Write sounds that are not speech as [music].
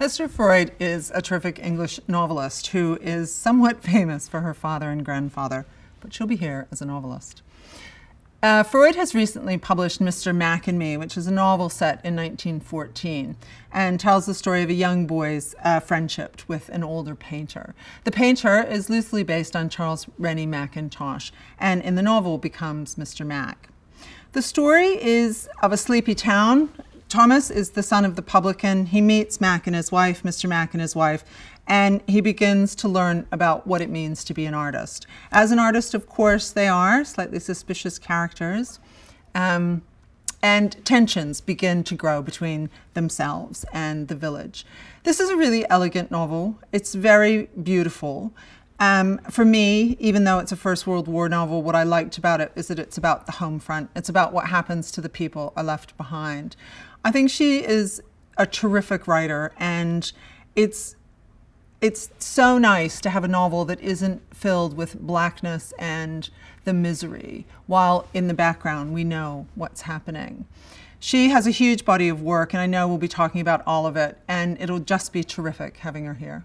Esther Freud is a terrific English novelist who is somewhat [laughs] famous for her father and grandfather, but she'll be here as a novelist. Uh, Freud has recently published Mr. Mac and Me, which is a novel set in 1914 and tells the story of a young boy's uh, friendship with an older painter. The painter is loosely based on Charles Rennie Mackintosh and in the novel becomes Mr. Mac. The story is of a sleepy town Thomas is the son of the publican. He meets Mac and his wife, Mr. Mac and his wife, and he begins to learn about what it means to be an artist. As an artist, of course, they are slightly suspicious characters. Um, and tensions begin to grow between themselves and the village. This is a really elegant novel. It's very beautiful. Um, for me, even though it's a First World War novel, what I liked about it is that it's about the home front. It's about what happens to the people are left behind. I think she is a terrific writer, and it's it's so nice to have a novel that isn't filled with blackness and the misery, while in the background we know what's happening. She has a huge body of work, and I know we'll be talking about all of it, and it'll just be terrific having her here.